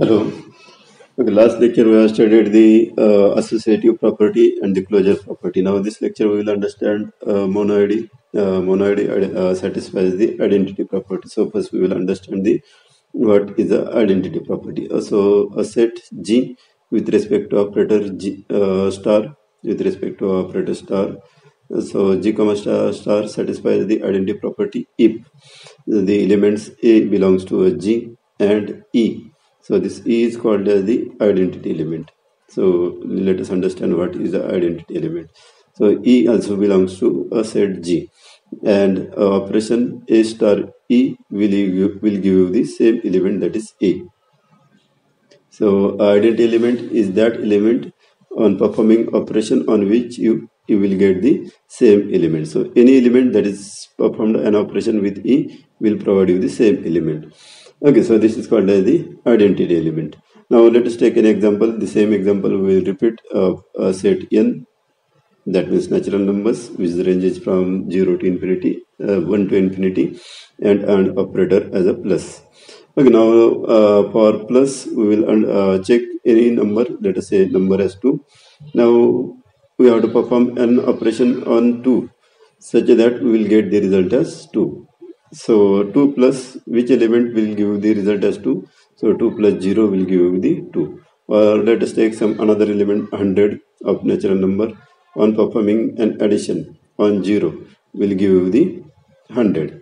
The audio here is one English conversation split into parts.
Hello. Okay, last lecture we have studied the uh, associative property and the closure property. Now this lecture we will understand uh, monoid. Uh, monoid uh, satisfies the identity property. So first we will understand the what is the identity property. Uh, so a set G with respect to operator G uh, star with respect to operator star. So G comma star, star satisfies the identity property if the elements A belongs to a G and E so this E is called as the identity element. So let us understand what is the identity element. So E also belongs to a set G and operation A star E will give, will give you the same element that is A. So identity element is that element on performing operation on which you you will get the same element. So any element that is performed an operation with E will provide you the same element. Okay, so this is called as the identity element. Now let us take an example. The same example we will repeat of a set n that means natural numbers which ranges from 0 to infinity, uh, 1 to infinity and an operator as a plus. Okay, now uh, for plus we will uh, check any number, let us say number as 2. Now we have to perform an operation on 2 such that we will get the result as 2. So 2 plus which element will give the result as 2? So 2 plus 0 will give the 2. Or let us take some another element 100 of natural number on performing an addition on 0 will give you the 100.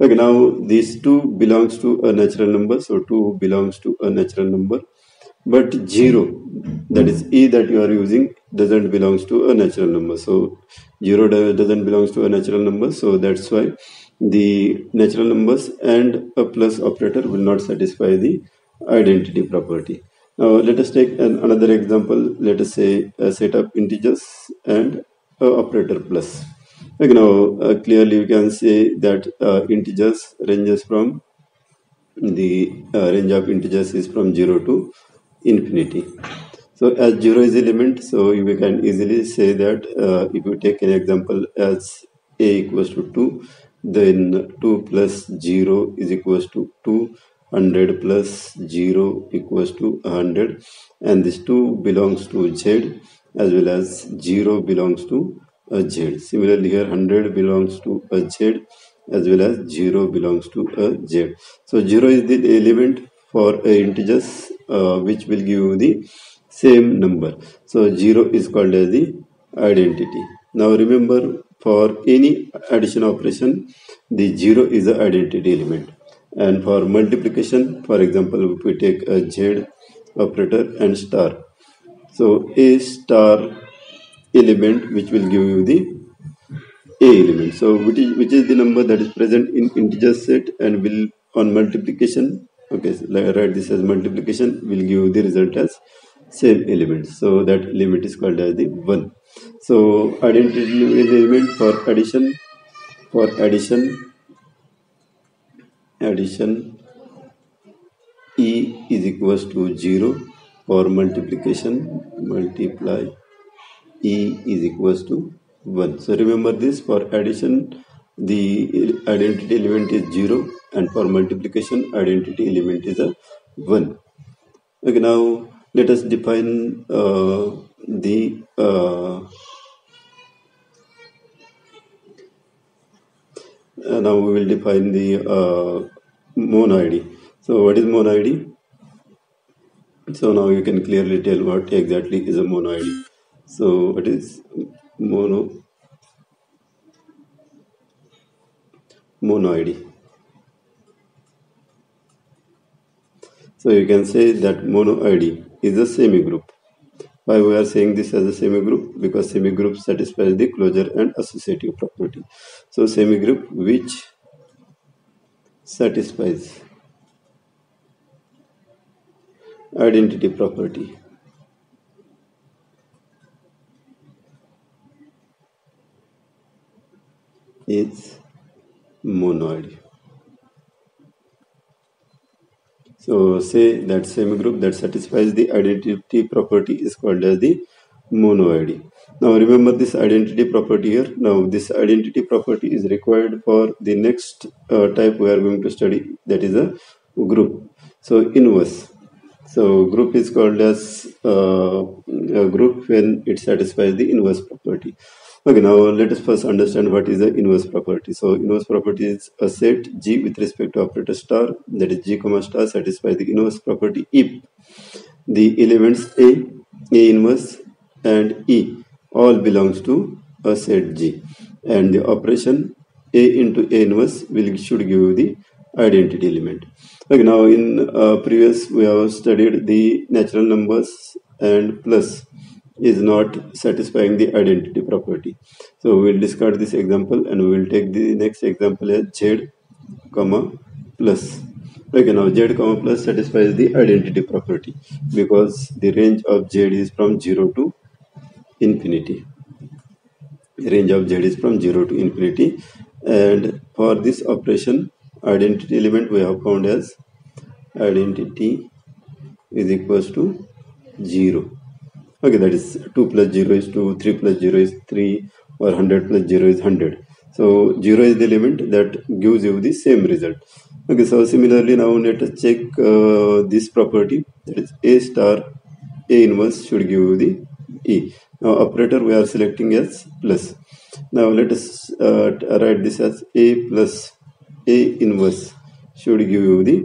Okay, now these 2 belongs to a natural number. So 2 belongs to a natural number. But 0 that is E that you are using doesn't belongs to a natural number. So 0 doesn't belongs to a natural number. So that's why the natural numbers and a plus operator will not satisfy the identity property. Now let us take an, another example. Let us say a set of integers and a operator plus. Okay, now uh, clearly you can say that uh, integers ranges from the uh, range of integers is from 0 to infinity. So as 0 is element, so we can easily say that uh, if you take an example as a equals to 2 then 2 plus 0 is equals to 2 100 plus 0 equals to 100 and this 2 belongs to z as well as 0 belongs to a z. Similarly here 100 belongs to a z as well as 0 belongs to a z. So 0 is the element for integers uh, which will give you the same number. So 0 is called as the identity. Now remember for any addition operation the 0 is the identity element. And for multiplication for example if we take a z operator and star. So a star element which will give you the a element. So which is which is the number that is present in integer set and will on multiplication okay so like write this as multiplication will give you the result as same element. So that element is called as the 1 so identity element for addition for addition addition e is equals to 0 for multiplication multiply e is equals to 1 so remember this for addition the identity element is 0 and for multiplication identity element is a 1 okay now let us define uh, the uh, uh, now we will define the uh, monoid so what is monoid so now you can clearly tell what exactly is a monoid so what is mono monoid so you can say that monoid is a semigroup. Why we are saying this as a semigroup? Because semigroup satisfies the closure and associative property. So semigroup which satisfies identity property. Is monoid so say that semigroup that satisfies the identity property is called as the monoid now remember this identity property here. Now this identity property is required for the next uh, type we are going to study that is a group. So inverse. So group is called as uh, a group when it satisfies the inverse property. Okay, now let us first understand what is the inverse property. So inverse property is a set G with respect to operator star that is G comma star satisfies the inverse property if the elements A, A inverse and E all belongs to a set G and the operation A into A inverse will should give you the identity element. Okay, now in uh, previous we have studied the natural numbers and plus is not satisfying the identity property. So we'll discard this example and we will take the next example as z comma plus. Okay, now z comma plus satisfies the identity property because the range of z is from 0 to infinity. The range of z is from 0 to infinity and for this operation identity element we have found as identity is equals to 0 okay that is 2 plus 0 is 2 3 plus 0 is 3 or 100 plus 0 is 100 so 0 is the element that gives you the same result. Okay so similarly now let us check uh, this property. That is a star a inverse should give you the e. Now operator we are selecting as plus. Now let us uh, write this as a plus a inverse should give you the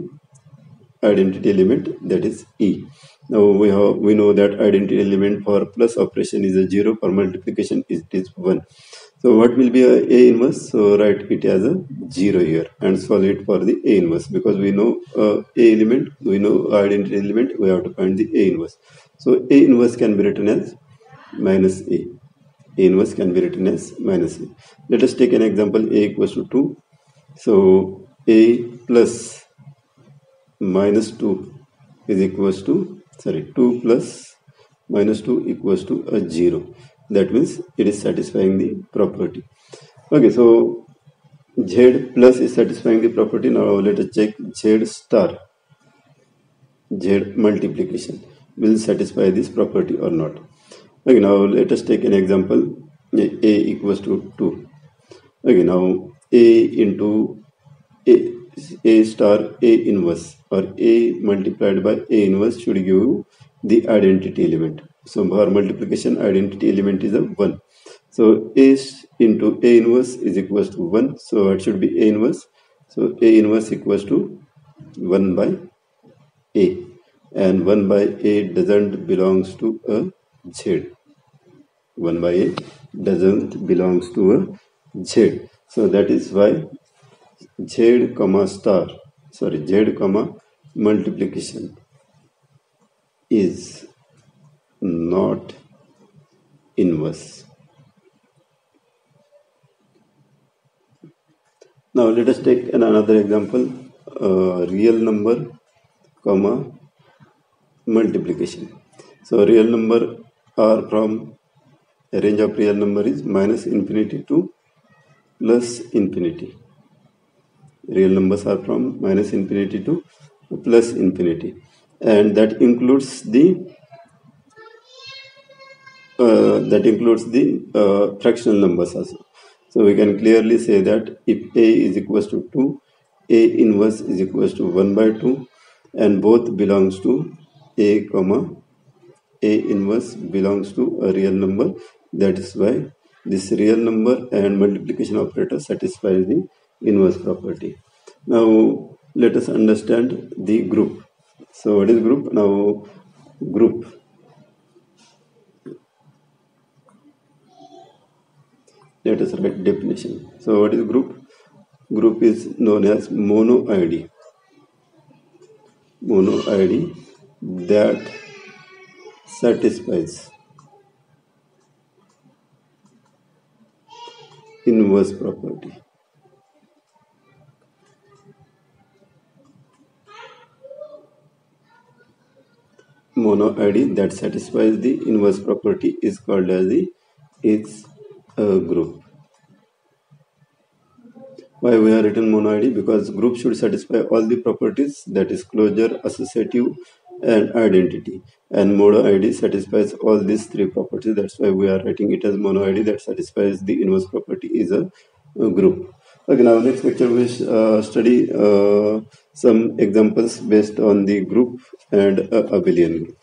identity element that is e now we have we know that identity element for plus operation is a zero for multiplication is it is one. So what will be a A inverse? So write it as a zero here and solve it for the A inverse because we know uh, A element, we know identity element, we have to find the A inverse. So A inverse can be written as minus A. A inverse can be written as minus A. Let us take an example A equals to 2. So A plus minus 2 is equals to sorry 2 plus minus 2 equals to a 0 that means it is satisfying the property. Okay so z plus is satisfying the property. Now let us check z star. Z multiplication. Will satisfy this property or not? Okay now let us take an example. A equals to 2 okay now a into a a star a inverse or a multiplied by a inverse should give you the identity element. So for multiplication identity element is a 1 so a into a inverse is equals to 1 so it should be a inverse? So a inverse equals to 1 by a. And 1 by a doesn't belongs to a z. 1 by a doesn't belongs to a z. So that is why z comma star sorry z comma multiplication is not inverse now let us take another example uh, real number comma multiplication so real number are from a range of real number is minus infinity to plus infinity real numbers are from minus infinity to plus infinity. And that includes the uh, that includes the uh, fractional numbers also. So we can clearly say that if a is equals to 2 a inverse is equals to 1 by 2 and both belongs to a comma a inverse belongs to a real number. That is why this real number and multiplication operator satisfies the inverse property. Now let us understand the group. So what is group? Now group. Let us write definition. So what is group? Group is known as monoid. Monoid that satisfies inverse property. Monoid that satisfies the inverse property is called as the is a uh, group. Why we have written monoid? Because group should satisfy all the properties that is closure, associative and identity. And monoid satisfies all these three properties. That's why we are writing it as monoid that satisfies the inverse property is a, a group. Okay, now next lecture we uh, study uh, some examples based on the group and a abelian group.